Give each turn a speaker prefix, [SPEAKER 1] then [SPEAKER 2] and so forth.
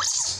[SPEAKER 1] What?